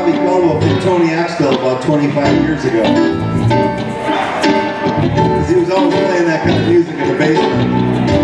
Bobby Cuomo from Tony Axtell about 25 years ago. Because he was always playing that kind of music in the basement.